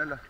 Hola.